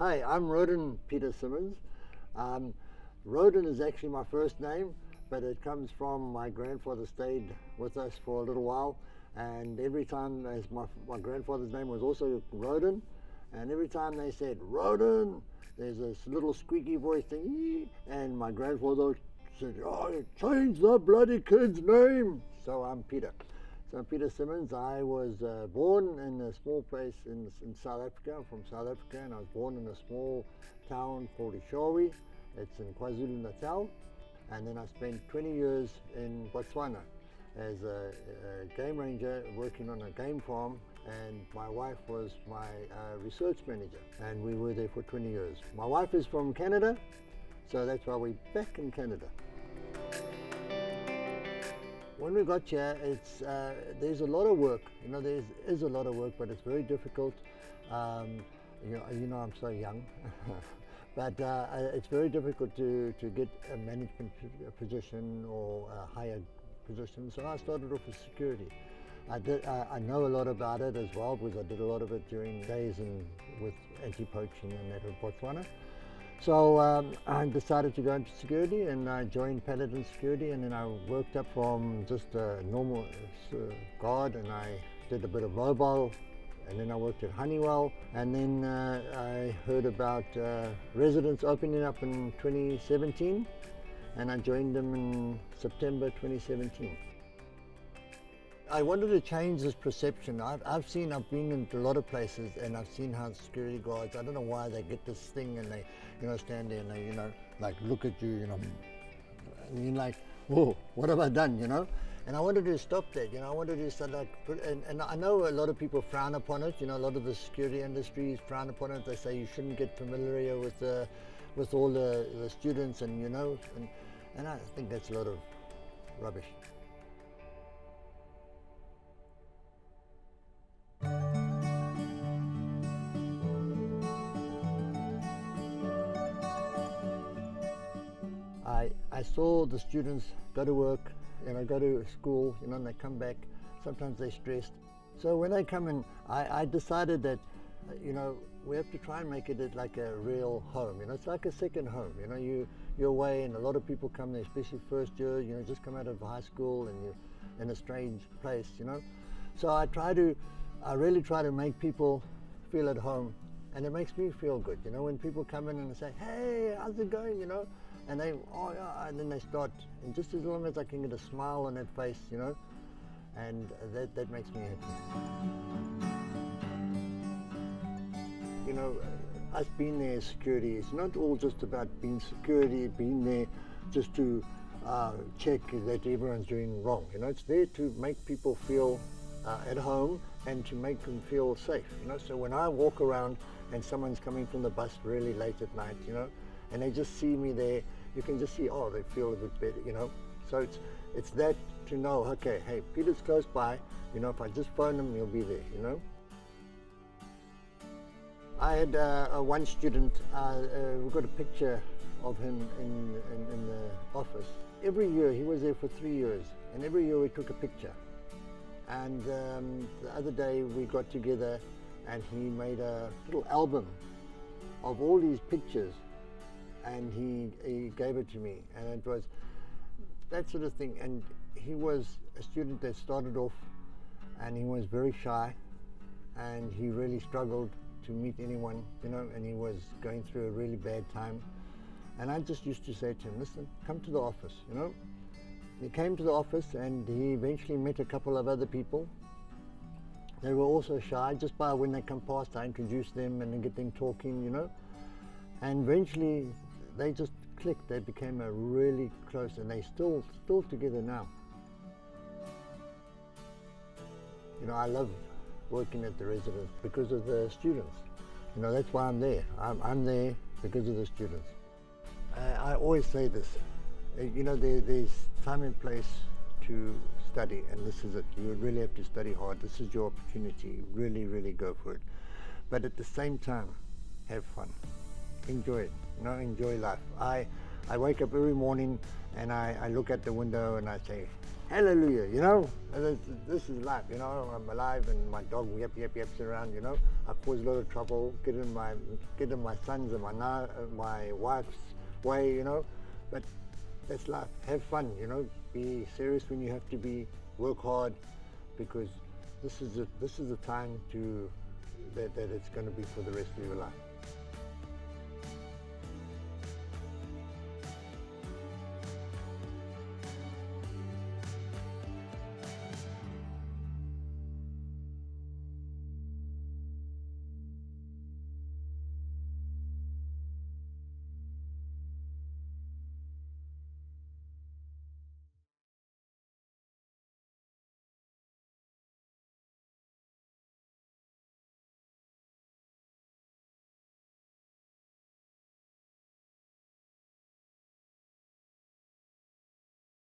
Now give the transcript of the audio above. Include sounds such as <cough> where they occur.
Hi, I'm Roden Peter Symons. Um, Roden is actually my first name, but it comes from my grandfather stayed with us for a little while, and every time, as my, my grandfather's name was also Roden, and every time they said Roden, there's this little squeaky voice thing, and my grandfather said, oh, change the bloody kid's name. So I'm Peter. So I'm Peter Symons. I was uh, born in a small place in, in South Africa. From South Africa, and I was born in a small town called Eshowe. It's in KwaZulu-Natal. And then I spent 20 years in Botswana as a, a, game ranger working on a game farm and my wife was my uh, research manager and we were there for 20 years. My wife is from Canada so that's why we're back in Canada. When we got here, it's, uh, there's a lot of work. You know, there is a lot of work, but it's very difficult. Um, you, know, you know, I'm so young. <laughs> but uh, it's very difficult to, to get a management position or a higher position. So I started off with security. I, did, I, I know a lot about it as well because I did a lot of it during days in, with anti-poaching and that in Botswana. So um, I decided to go into security and I joined Paladin Security and then I worked up from just a normal uh, guard and I did a bit of mobile and then I worked at Honeywell and then uh, I heard about uh, residence opening up in 2017 and I joined them in September 2017. I wanted to change this perception. I've, I've seen, I've been in a lot of places and I've seen how security guards, I don't know why they get this thing and they, you know, stand there and they, you know, like look at you, you know, and you're like, whoa, what have I done, you know? And I wanted to stop that, you know, I wanted to start uh, like, and, and I know a lot of people frown upon it, you know, a lot of the security industries frown upon it. They say you shouldn't get familiar with the, with all the, the students and, you know, and, and I think that's a lot of rubbish. I, I saw the students go to work, you know, go to school, you know, and they come back. Sometimes they're stressed. So when they come in, I, I decided that, you know, we have to try and make it like a real home. You know, it's like a second home. You know, you you're away, and a lot of people come there, especially first year. You know, just come out of high school, and you're in a strange place. You know, so I try to, I really try to make people feel at home, and it makes me feel good. You know, when people come in and say, "Hey, how's it going?" You know, and they, oh yeah, and then they start, and just as long as I can get a smile on that face, you know, and that, that makes me happy. You know, us being there as security, it's not all just about being security, being there just to uh, check that everyone's doing wrong. You know, it's there to make people feel uh, at home and to make them feel safe. You know, so when I walk around and someone's coming from the bus really late at night, you know, and they just see me there you can just see, oh, they feel a bit better, you know. So it's it's that to know, okay, hey, Peter's close by, you know, if I just phone him, he'll be there, you know. I had uh, one student, uh, uh, we got a picture of him in, in, in, the office. Every year, he was there for three years, and every year we took a picture. And um, the other day we got together and he made a little album of all these pictures and he, he gave it to me. And it was that sort of thing. And he was a student that started off and he was very shy and he really struggled to meet anyone you know and he was going through a really bad time. And I just used to say to him listen come to the office you know. He came to the office and he eventually met a couple of other people. They were also shy. Just by when they come past I introduce them and get them talking you know. And eventually they just clicked. They became a really close, and they still still together now. You know, I love working at the residence because of the students. You know, that's why I'm there. I'm, I'm there because of the students. Uh, I always say this. Uh, you know, there, there's time and place to study, and this is it. You really have to study hard. This is your opportunity. Really, really go for it. But at the same time, have fun. Enjoy it you know, enjoy life. I, I wake up every morning and I, I look at the window and I say, hallelujah, you know, this, this is life, you know, I'm alive and my dog yep, yep, yaps around, you know. I cause a lot of trouble, get in my get in my sons and my my wife's way, you know. But that's life. Have fun, you know. Be serious when you have to be. Work hard, because this is the, this is the time to that, that it's going to be for the rest of your life.